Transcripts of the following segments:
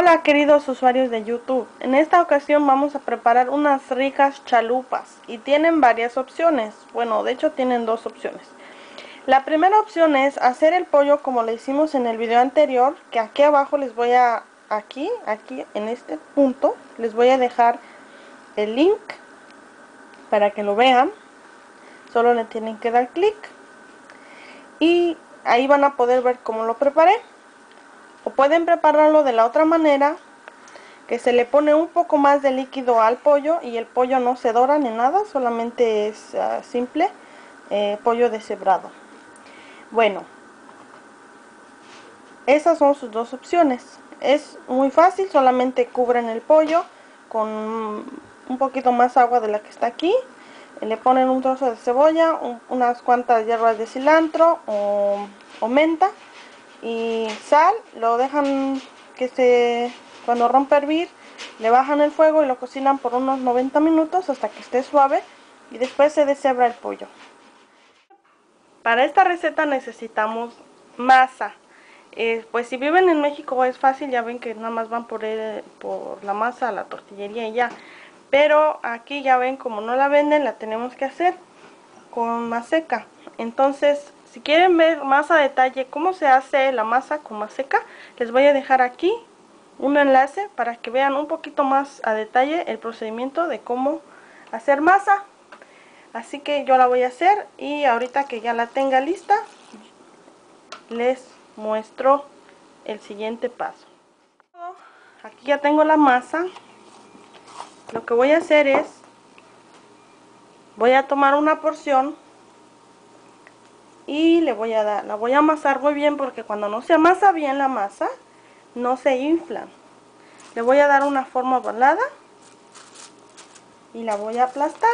Hola queridos usuarios de YouTube, en esta ocasión vamos a preparar unas ricas chalupas y tienen varias opciones, bueno de hecho tienen dos opciones. La primera opción es hacer el pollo como lo hicimos en el video anterior, que aquí abajo les voy a, aquí, aquí en este punto, les voy a dejar el link para que lo vean, solo le tienen que dar clic y ahí van a poder ver cómo lo preparé. O pueden prepararlo de la otra manera, que se le pone un poco más de líquido al pollo y el pollo no se dora ni nada, solamente es uh, simple eh, pollo deshebrado. Bueno, esas son sus dos opciones. Es muy fácil, solamente cubren el pollo con un poquito más agua de la que está aquí. Le ponen un trozo de cebolla, un, unas cuantas hierbas de cilantro o menta y sal, lo dejan que se, cuando rompe hervir, le bajan el fuego y lo cocinan por unos 90 minutos hasta que esté suave y después se deshebra el pollo. Para esta receta necesitamos masa. Eh, pues si viven en México es fácil, ya ven que nada más van por, por la masa la tortillería y ya. Pero aquí ya ven como no la venden, la tenemos que hacer con maseca. Entonces si quieren ver más a detalle cómo se hace la masa con maseca, les voy a dejar aquí un enlace para que vean un poquito más a detalle el procedimiento de cómo hacer masa. Así que yo la voy a hacer y ahorita que ya la tenga lista, les muestro el siguiente paso. Aquí ya tengo la masa. Lo que voy a hacer es, voy a tomar una porción y le voy a dar, la voy a amasar muy bien porque cuando no se amasa bien la masa, no se inflan. Le voy a dar una forma ovalada y la voy a aplastar.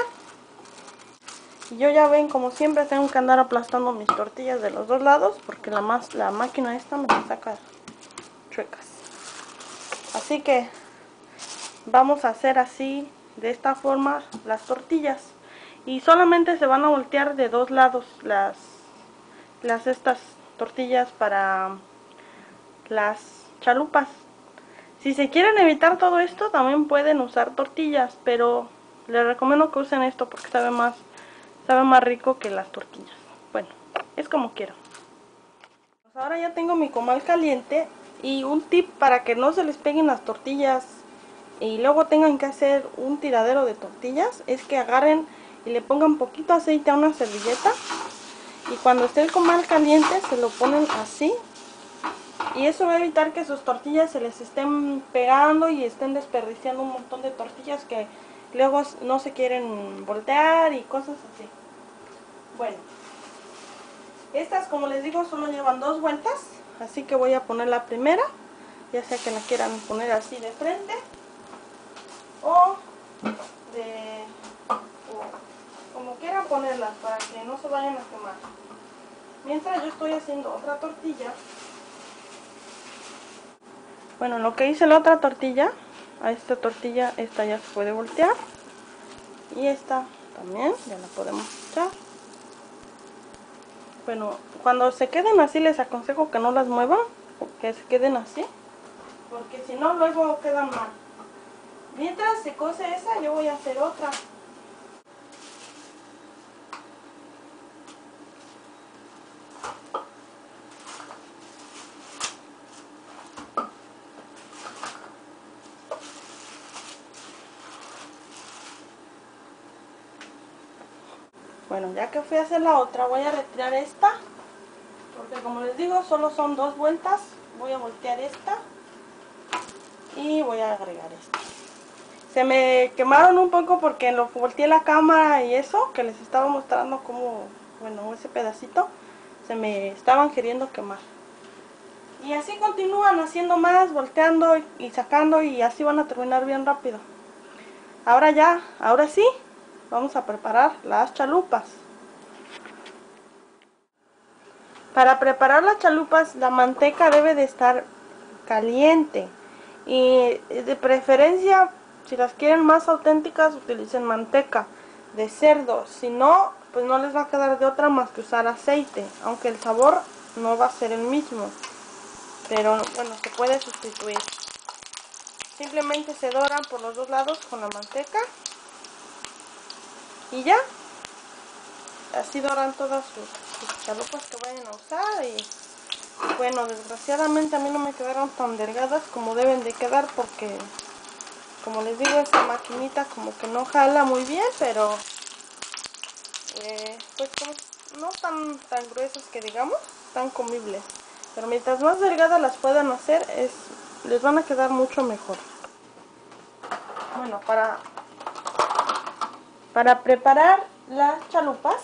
Y yo ya ven, como siempre tengo que andar aplastando mis tortillas de los dos lados porque la, más, la máquina esta me saca chuecas. Así que vamos a hacer así, de esta forma, las tortillas. Y solamente se van a voltear de dos lados las las estas tortillas para las chalupas. Si se quieren evitar todo esto, también pueden usar tortillas, pero les recomiendo que usen esto porque sabe más, sabe más rico que las tortillas. Bueno, es como quiero. Pues ahora ya tengo mi comal caliente y un tip para que no se les peguen las tortillas y luego tengan que hacer un tiradero de tortillas es que agarren y le pongan poquito aceite a una servilleta y cuando esté el comal caliente se lo ponen así. Y eso va a evitar que sus tortillas se les estén pegando y estén desperdiciando un montón de tortillas que luego no se quieren voltear y cosas así. Bueno estas como les digo solo llevan dos vueltas así que voy a poner la primera ya sea que la quieran poner así de frente o de ponerlas para que no se vayan a quemar. Mientras yo estoy haciendo otra tortilla. Bueno, lo que hice la otra tortilla, a esta tortilla, esta ya se puede voltear. Y esta también, ya la podemos echar. Bueno, cuando se queden así les aconsejo que no las muevan, que se queden así. Porque si no luego quedan mal. Mientras se cose esa, yo voy a hacer otra. Bueno, ya que fui a hacer la otra, voy a retirar esta. Porque como les digo, solo son dos vueltas. Voy a voltear esta. Y voy a agregar esta. Se me quemaron un poco porque lo volteé la cámara y eso, que les estaba mostrando como, bueno, ese pedacito, se me estaban queriendo quemar. Y así continúan haciendo más, volteando y sacando y así van a terminar bien rápido. Ahora ya, ahora sí, vamos a preparar las chalupas. Para preparar las chalupas la manteca debe de estar caliente y de preferencia si las quieren más auténticas utilicen manteca de cerdo, si no pues no les va a quedar de otra más que usar aceite, aunque el sabor no va a ser el mismo, pero bueno se puede sustituir. simplemente se doran por los dos lados con la manteca y ya. Así doran todas sus, chalupas que vayan a usar y bueno desgraciadamente a mí no me quedaron tan delgadas como deben de quedar porque como les digo esta maquinita como que no jala muy bien pero eh, pues no tan tan gruesas que digamos tan comibles. Pero mientras más delgadas las puedan hacer es les van a quedar mucho mejor. Bueno para para preparar las chalupas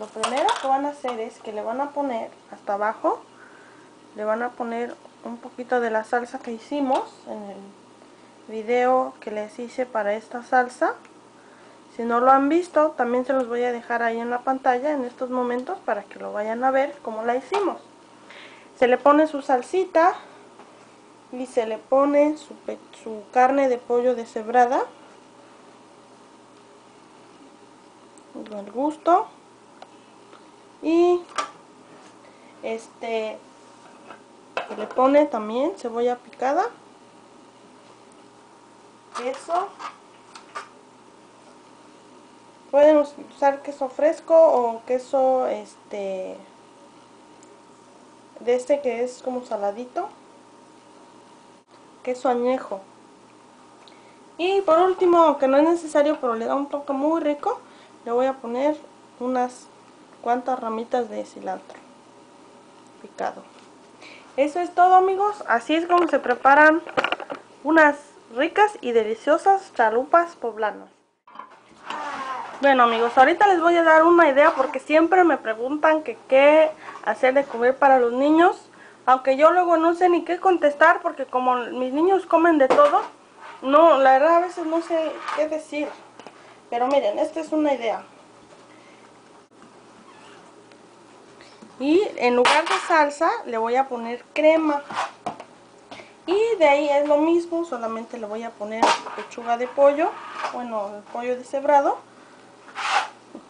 lo primero que van a hacer es que le van a poner hasta abajo le van a poner un poquito de la salsa que hicimos en el video que les hice para esta salsa. Si no lo han visto también se los voy a dejar ahí en la pantalla en estos momentos para que lo vayan a ver cómo la hicimos. Se le pone su salsita y se le pone su, su carne de pollo deshebrada al gusto. Y este le pone también cebolla picada queso. Pueden usar queso fresco o queso este de este que es como saladito. Queso añejo. Y por último aunque no es necesario pero le da un toque muy rico le voy a poner unas cuantas ramitas de cilantro picado eso es todo amigos así es como se preparan unas ricas y deliciosas chalupas poblanas bueno amigos, ahorita les voy a dar una idea porque siempre me preguntan que qué hacer de comer para los niños. Aunque yo luego no sé ni qué contestar porque como mis niños comen de todo, no, la verdad a veces no sé qué decir. Pero miren, esta es una idea. Y en lugar de salsa le voy a poner crema. Y de ahí es lo mismo, solamente le voy a poner pechuga de pollo, bueno, el pollo deshebrado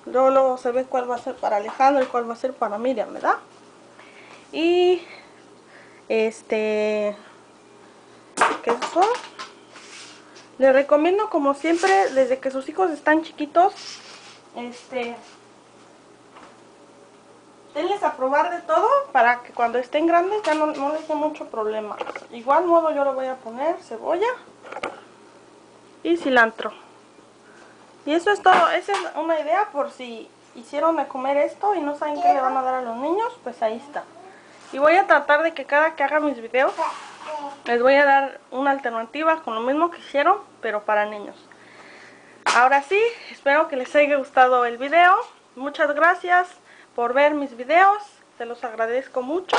Luego, se ve cuál va a ser para Alejandro y cuál va a ser para Miriam, ¿verdad? Y este queso. Les recomiendo como siempre, desde que sus hijos están chiquitos, este denles a probar de todo para que cuando estén grandes ya no, les dé mucho problema. Igual modo yo le voy a poner cebolla y cilantro. Y eso es todo, esa es una idea por si hicieron de comer esto y no saben qué le van a dar a los niños, pues ahí está. Y voy a tratar de que cada que haga mis videos les voy a dar una alternativa con lo mismo que hicieron, pero para niños. Ahora sí, espero que les haya gustado el video. Muchas gracias por ver mis videos, se los agradezco mucho.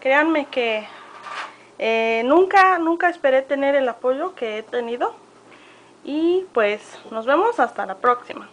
Créanme que eh, nunca, nunca esperé tener el apoyo que he tenido y pues nos vemos hasta la próxima.